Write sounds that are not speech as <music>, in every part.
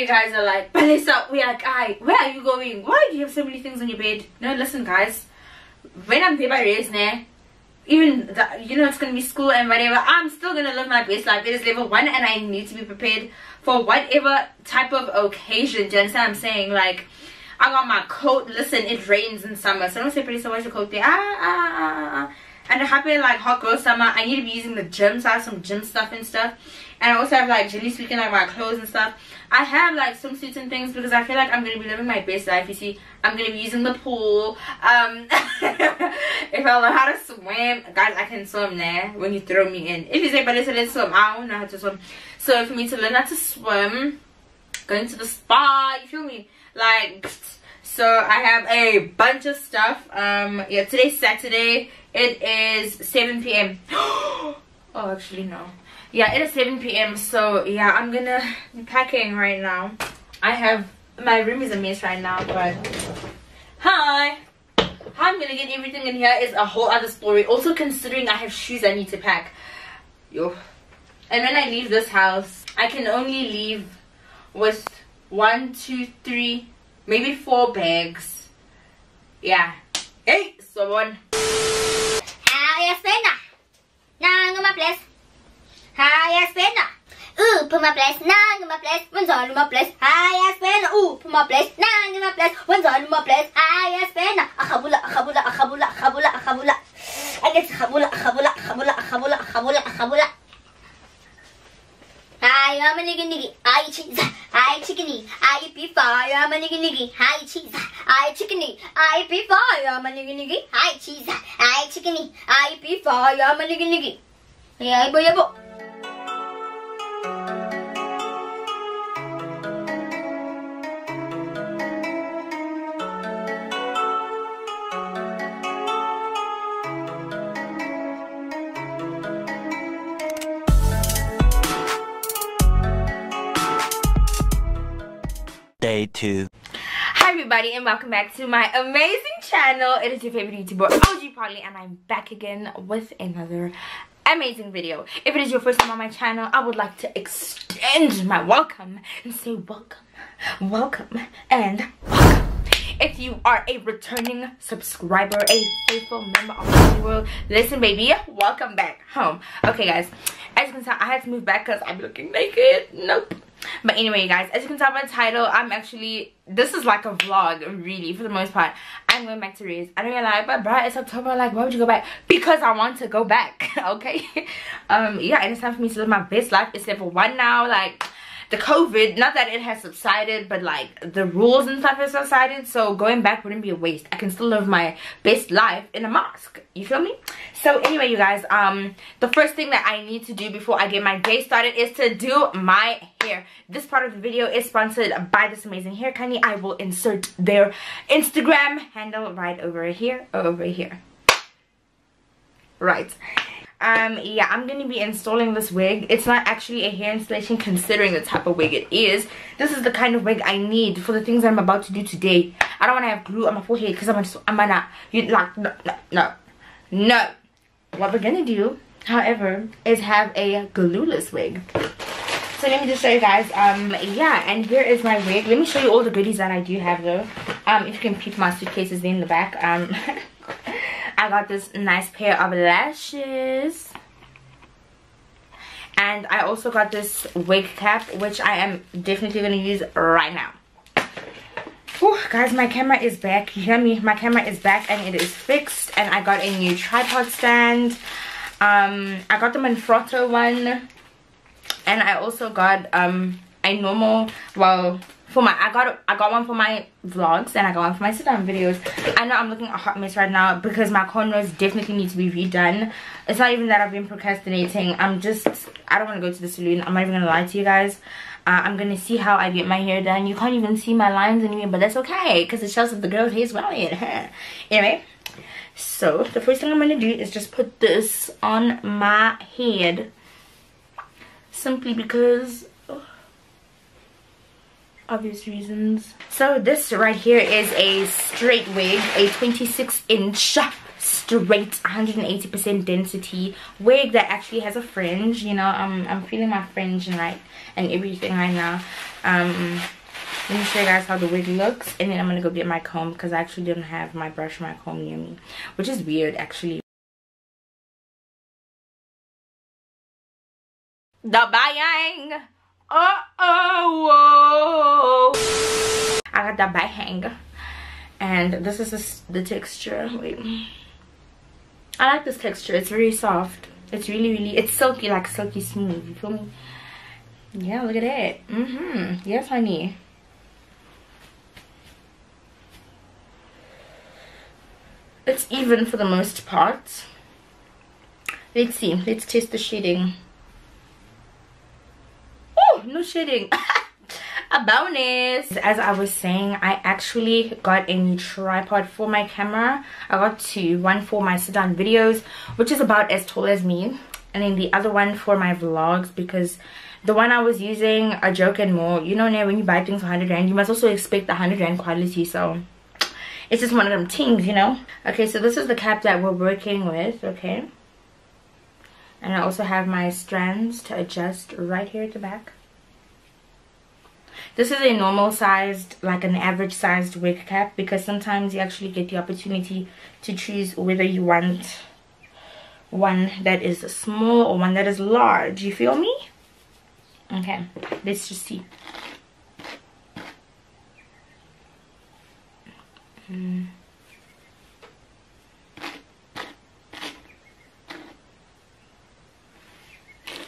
You guys are like, Melissa, we are guy. Where are you going? Why do you have so many things on your bed? No, listen, guys. When I'm there by nah, even that, you know it's gonna be school and whatever. I'm still gonna live my best life. It is level one, and I need to be prepared for whatever type of occasion. Do you understand? I'm saying like. I got my coat. Listen, it rains in summer, so don't say pretty so much your coat there. Ah, ah, ah, ah. ah. And it happened like hot girl summer. I need to be using the gym, so I have some gym stuff and stuff and I also have like generally speaking like my clothes and stuff. I have like some suits and things because I feel like I'm gonna be living my best life you see. I'm gonna be using the pool. Um <laughs> if I learn how to swim guys I can swim there when you throw me in. If you say but listen let's swim I don't know how to swim. So for me to learn how to swim going to the spa you feel me? Like <sniffs> so I have a bunch of stuff. Um yeah today's Saturday. It is 7 p.m. <gasps> oh actually no yeah it is 7 p.m so yeah i'm gonna be packing right now. I have my room is a mess right now but hi. How i'm gonna get everything in here is a whole other story. Also considering i have shoes i need to pack. Yo. And when i leave this house i can only leave with one two three maybe four bags. Yeah. Hey someone. Ah, yes, Nah, no, my place. Hi, Aspena. Ooh, put my place, nine in my place, one's on my place. Hi, Aspena. Ooh, put my place, nine in my place, one's on my place. Hi, Aspena. Akhabula, akhabula, akhabula, akhabula, akhabula. I get akhabula, akhabula, akhabula, akhabula, akhabula, akhabula. Hi, I'm a nigga nigga. I cheese. I chickeny. I be fire. I'm a nigga nigga. Hi, cheese. I chickeny. I be fire. I'm a nigga nigga. Hi, cheese. I chickeny. I be fire. I'm a nigga nigga. Yeah, boy, boy. Day 2 Hi everybody and welcome back to my amazing channel. It is your favorite YouTuber OG Polly and I'm back again with another amazing video. If it is your first time on my channel, I would like to extend my welcome and say welcome, welcome, and welcome. If you are a returning subscriber, a faithful member of the world, listen baby, welcome back home. Okay guys, as you can tell, I had to move back because I'm looking naked. Nope but anyway guys as you can tell by the title i'm actually this is like a vlog really for the most part. I'm going back to res i don't know lie but bro it's october like why would you go back? Because i want to go back <laughs> okay? <laughs> Um yeah and it's time for me to live my best life it's level one now like the COVID, not that it has subsided, but like the rules and stuff has subsided. So going back wouldn't be a waste. I can still live my best life in a mosque. You feel me? So anyway, you guys, um, the first thing that I need to do before I get my day started is to do my hair. This part of the video is sponsored by this amazing hair company. I will insert their Instagram handle right over here, over here. Right um yeah i'm gonna be installing this wig. It's not actually a hair installation considering the type of wig it is. This is the kind of wig i need for the things i'm about to do today. I don't want to have glue on my forehead because i'm gonna i'm gonna you like no no no no. What we're gonna do however is have a glueless wig. So let me just show you guys um yeah and here is my wig. Let me show you all the goodies that i do have though. Um if you can peep my suitcases in the back um <laughs> I got this nice pair of lashes. And I also got this wig cap, which I am definitely going to use right now. Whew, guys, my camera is back. You hear me? My camera is back and it is fixed. And I got a new tripod stand. Um, I got the Manfrotto one. And I also got um, a normal, well, for my i got i got one for my vlogs and i got one for my sit down videos. I know i'm looking a hot mess right now because my cornrows definitely need to be redone. It's not even that i've been procrastinating. I'm just i don't want to go to the salon i'm not even gonna lie to you guys. Uh, i'm gonna see how i get my hair done. You can't even see my lines anymore but that's okay because it shows that the girl's hair is well <laughs> anyway so the first thing i'm gonna do is just put this on my head simply because obvious reasons. So this right here is a straight wig, a 26 inch straight 180% density wig that actually has a fringe you know I'm, I'm feeling my fringe and like and everything right now um let me show you guys how the wig looks and then i'm gonna go get my comb because i actually didn't have my brush my comb near me which is weird actually the bang oh oh. I got the bang and this is the texture. Wait. I like this texture. It's very soft. It's really really it's silky like silky smooth. You feel me? Yeah look at that. Mm-hmm. Yes honey. It's even for the most part. Let's see. Let's test the shading oh no shading <laughs> a bonus. As i was saying i actually got a new tripod for my camera. I got two one for my sit down videos which is about as tall as me and then the other one for my vlogs because the one i was using a joke and more. You know now when you buy things for 100 rand you must also expect the 100 rand quality so it's just one of them things you know? Okay so this is the cap that we're working with okay? And i also have my strands to adjust right here at the back this is a normal sized like an average sized wig cap because sometimes you actually get the opportunity to choose whether you want one that is small or one that is large. You feel me? Okay let's just see. Mm.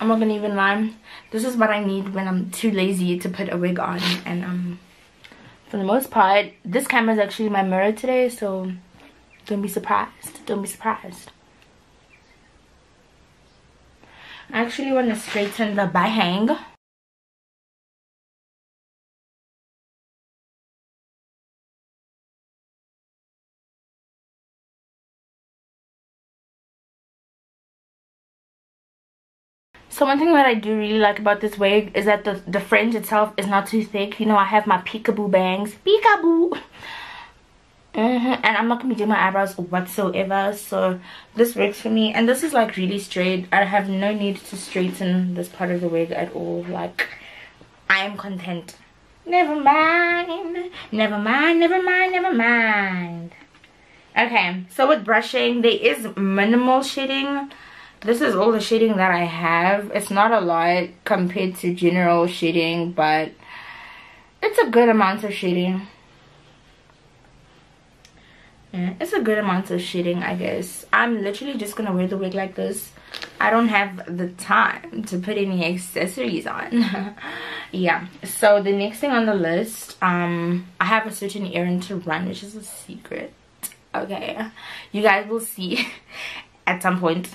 I'm not gonna even lie this is what I need when I'm too lazy to put a wig on and um for the most part this camera is actually my mirror today so don't be surprised don't be surprised. I actually want to straighten the bahang so one thing that i do really like about this wig is that the the fringe itself is not too thick. You know i have my peekaboo bangs. Peekaboo. Mm -hmm. and i'm not gonna be doing my eyebrows whatsoever. So this works for me. And this is like really straight. I have no need to straighten this part of the wig at all. Like i am content. Never mind. Never mind. Never mind. Never mind. Okay. So with brushing there is minimal shading this is all the shading that I have. It's not a lot compared to general shading, but it's a good amount of shading. Yeah, it's a good amount of shading, I guess. I'm literally just gonna wear the wig like this. I don't have the time to put any accessories on. <laughs> yeah, so the next thing on the list, um, I have a certain errand to run, which is a secret. Okay, you guys will see <laughs> at some point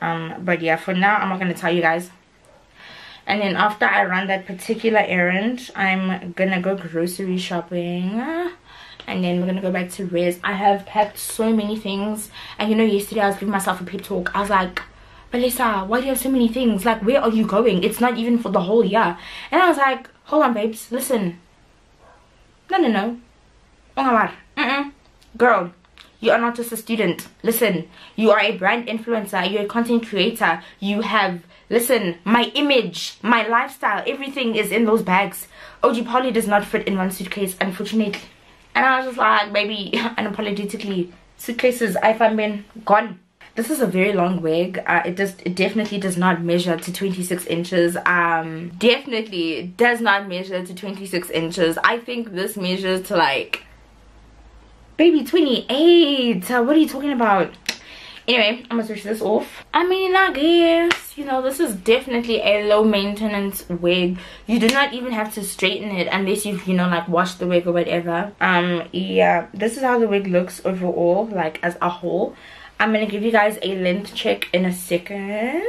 um but yeah for now i'm not to tell you guys and then after i run that particular errand i'm gonna go grocery shopping and then we're gonna go back to res i have packed so many things and you know yesterday i was giving myself a pep talk i was like Melissa, why do you have so many things? Like, where are you going? It's not even for the whole year. And I was like, hold on, babes. Listen. No, no, no. Mm -mm. Girl, you are not just a student. Listen you are a brand influencer. You're a content creator. You have listen my image my lifestyle everything is in those bags. Og poly does not fit in one suitcase unfortunately. And i was just like baby <laughs> unapologetically suitcases if i find been gone. This is a very long wig. Uh, it just it definitely does not measure to 26 inches. Um definitely does not measure to 26 inches. I think this measures to like Baby, 28. Uh, what are you talking about? Anyway, I'm gonna switch this off. I mean, I guess, you know, this is definitely a low maintenance wig. You do not even have to straighten it unless you've, you know, like washed the wig or whatever. Um, yeah, this is how the wig looks overall, like as a whole. I'm gonna give you guys a length check in a second.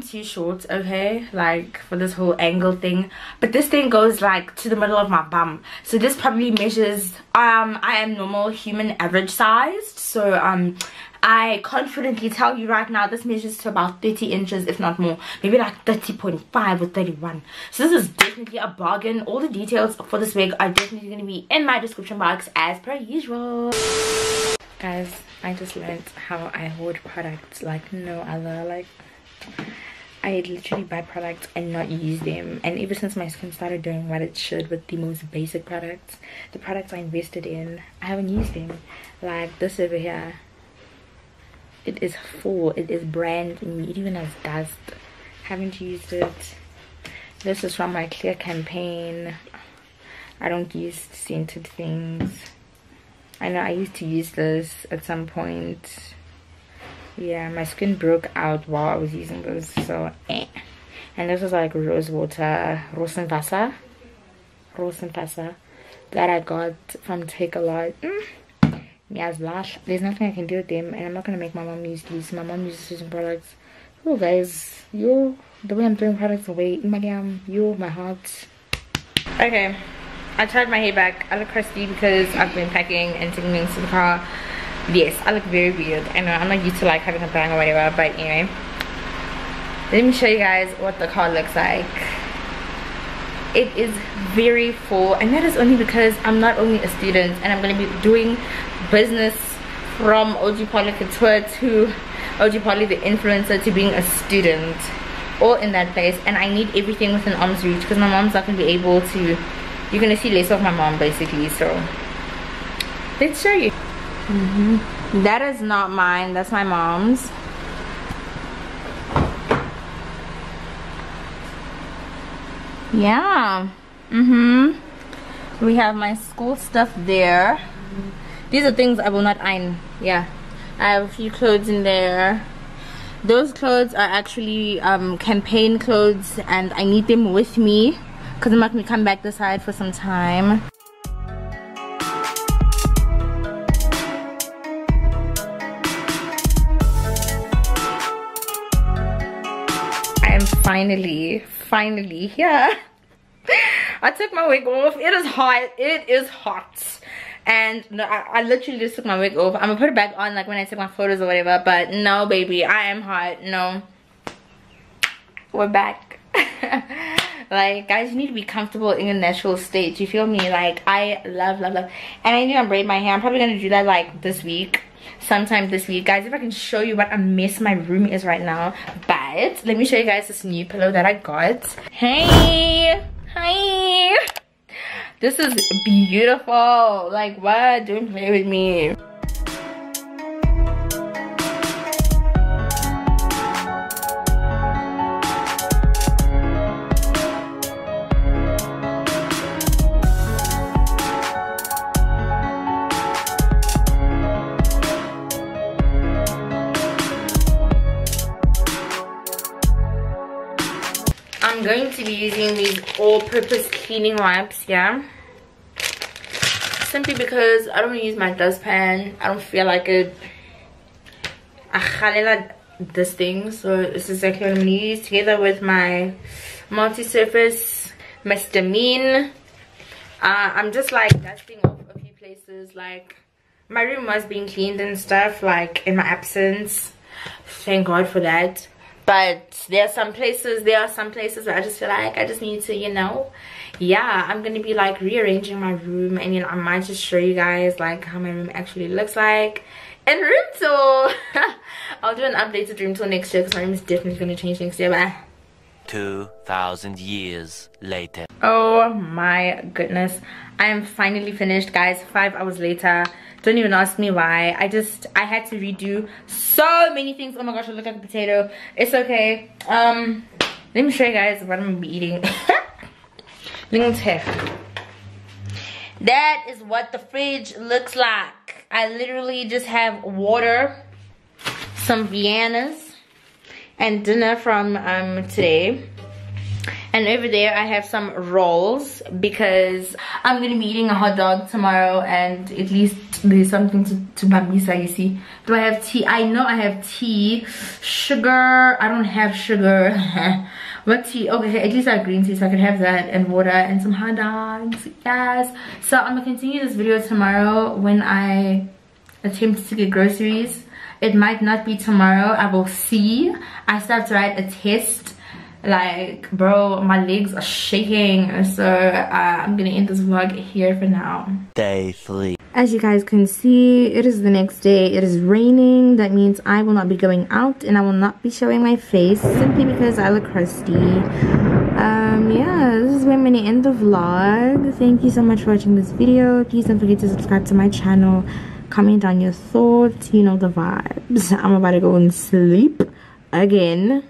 Too short okay? Like for this whole angle thing. But this thing goes like to the middle of my bum. So this probably measures um i am normal human average sized. So um I confidently tell you right now this measures to about 30 inches if not more. Maybe like 30.5 or 31 so this is definitely a bargain. All the details for this wig are definitely going to be in my description box as per usual. Guys I just learned how I hoard products like no other like I literally buy products and not use them. And ever since my skin started doing what it should with the most basic products the products I invested in I haven't used them. Like this over here it is full. It is brand new. It even has dust. Haven't used it. This is from my Clere campaign. I don't use scented things. I know i used to use this at some point yeah my skin broke out while i was using this so eh. and this is like rose water rosenwasser rosenwasser that i got from Takealot mm Yes, Lash. There's nothing I can do with them, and I'm not gonna make my mom use these. My mom uses certain products. Oh, guys, you the way I'm throwing products away, Mariam, you my heart. Okay, I tied my hair back. I look crusty because I've been packing and taking things to the car. Yes, I look very weird. I know I'm not used to like having a bang or whatever, but anyway. Let me show you guys what the car looks like it is very full and that is only because i'm not only a student and i'm going to be doing business from OG Poly Couture to OG Poly the influencer to being a student all in that place and I need everything within arm's reach because my mom's not going to be able to you're going to see less of my mom basically so let's show you mm -hmm. that is not mine. That's my mom's. Yeah. Mm-hmm. We have my school stuff there. These are things I will not iron. Yeah. I have a few clothes in there. Those clothes are actually um, campaign clothes and I need them with me because I'm not going to come back this side for some time finally finally here <laughs> I took my wig off it is hot it is hot and no, I, I, literally just took my wig off. I'm gonna put it back on like when I take my photos or whatever. But no, baby, I am hot. No, we're back. <laughs> like guys, you need to be comfortable in a natural state. You feel me? Like I love, love, love. And I need to braid my hair. I'm probably gonna do that like this week sometime this week guys if i can show you what a mess my room is right now let me show you guys this new pillow that i got hey hi this is beautiful. Like what? Don't play with me. I'm going to be using these all-purpose cleaning wipes, yeah? simply because I don't use my dustpan. I don't feel like it. I this thing, so this is exactly what I'm gonna use together with my multi-surface. Mean. Uh, I'm just like dusting off a few places like my room was being cleaned and stuff like in my absence thank god for that but there are some places there are some places where i just feel like i just need to you know. Yeah i'm gonna be like rearranging my room and you know i might just show you guys like how my room actually looks like. And room tour! <laughs> I'll do an updated room tour next year because my room is definitely gonna change next year but 2000 years later. Oh my goodness. I am finally finished guys. Five hours later don't even ask me why. I just i had to redo so many things. Oh my gosh i look like a potato. It's okay. Um let me show you guys what i'm gonna be eating. <laughs> That is what the fridge looks like. I literally just have water some viennas and dinner from um today. And over there I have some rolls because I'm gonna be eating a hot dog tomorrow and at least there's something to, to Bambisa, you see. Do I have tea? I know I have tea. Sugar, I don't have sugar. <laughs> what tea? Okay, at least I have green tea, so I can have that and water and some hot dogs. Yes. So I'm gonna continue this video tomorrow when I attempt to get groceries. It might not be tomorrow. I will see. I still have to write a test like bro my legs are shaking so uh, i'm gonna end this vlog here for now day three as you guys can see it is the next day. It is raining. That means i will not be going out and i will not be showing my face simply because i look crusty. Um yeah this is where i'm gonna end the vlog. Thank you so much for watching this video. Please don't forget to subscribe to my channel. Comment on your thoughts. You know the vibes. I'm about to go and sleep again